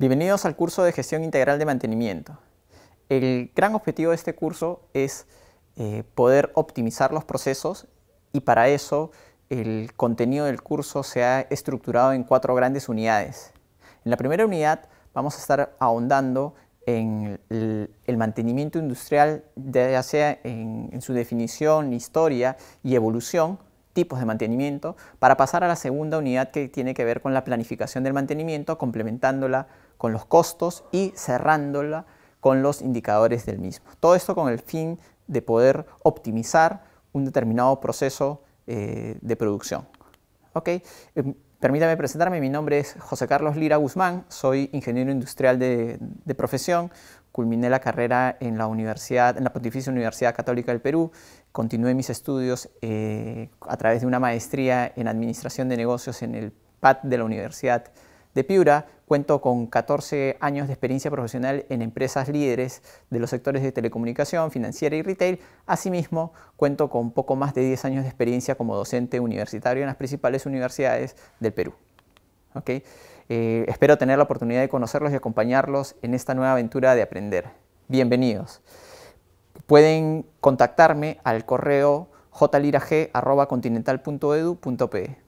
Bienvenidos al curso de Gestión Integral de Mantenimiento. El gran objetivo de este curso es eh, poder optimizar los procesos y para eso el contenido del curso se ha estructurado en cuatro grandes unidades. En la primera unidad vamos a estar ahondando en el, mantenimiento industrial, ya sea en su definición, historia y evolución, tipos de mantenimiento, para pasar a la segunda unidad que tiene que ver con la planificación del mantenimiento, complementándola con los costos y cerrándola con los indicadores del mismo. Todo esto con el fin de poder optimizar un determinado proceso eh, de producción. Okay. Em, permítame presentarme, mi nombre es José Carlos Lira Guzmán, soy ingeniero industrial de, profesión, culminé la carrera en la, universidad, en la Pontificia Universidad Católica del Perú, continué mis estudios eh, a través de una maestría en Administración de Negocios en el PAT de la Universidad de Piura, cuento con 14 años de experiencia profesional en empresas líderes de los sectores de telecomunicación, financiera y retail. Asimismo, cuento con poco más de 10 años de experiencia como docente universitario en las principales universidades del Perú. Eh, espero tener la oportunidad de conocerlos y acompañarlos en esta nueva aventura de aprender. Bienvenidos. Pueden contactarme al correo jlirag.continental.edu.pe.